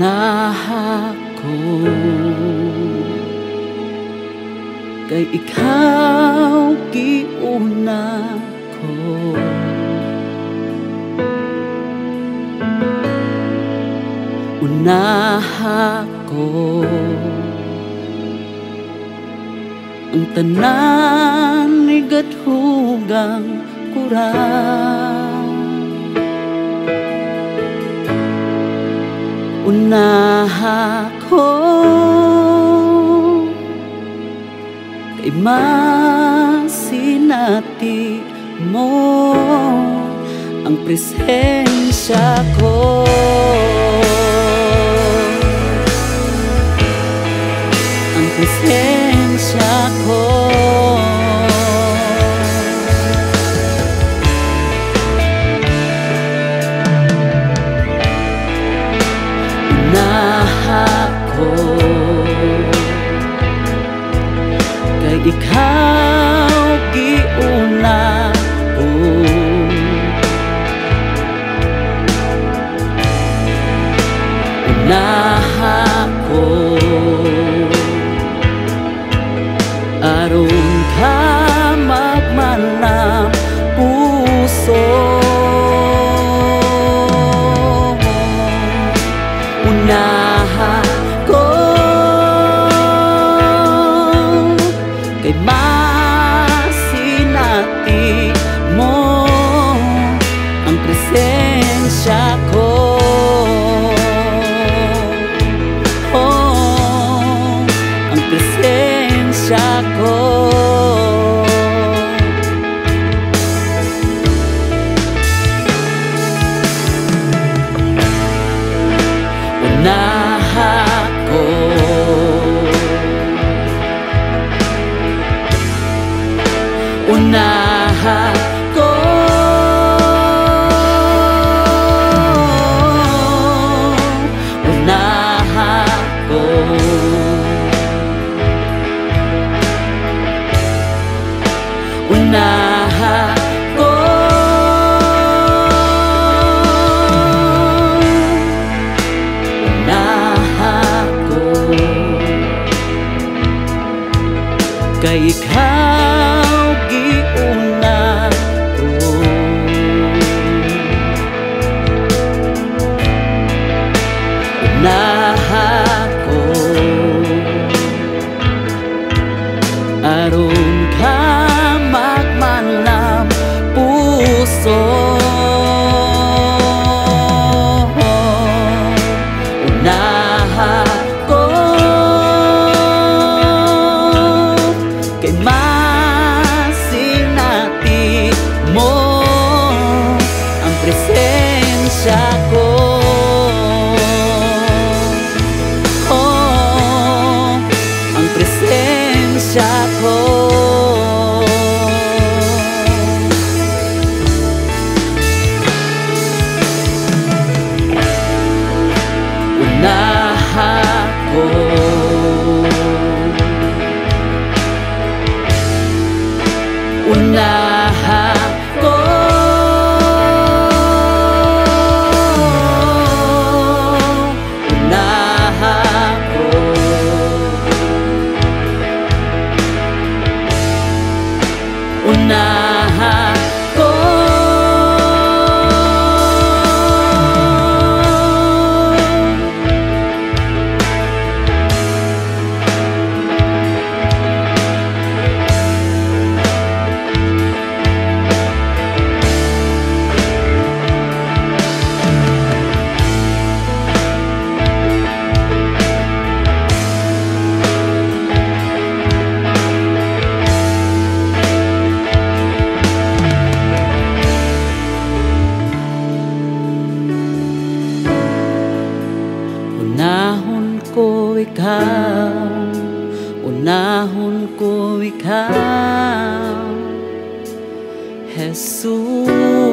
Unaha ko Kay ikaw giuna ko. Unaha ko Ang tanan ni gathugang kurang Unaha ko Kay masinati mo Ang presensya ko. Ang presensya ko Kay ikaw giuna ko. Unaha ko Unaha ikaw Unahon ko ikaw. Jesus